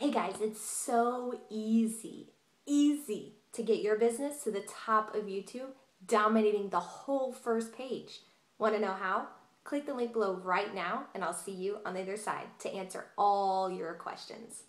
Hey guys, it's so easy, easy to get your business to the top of YouTube, dominating the whole first page. Want to know how? Click the link below right now, and I'll see you on the other side to answer all your questions.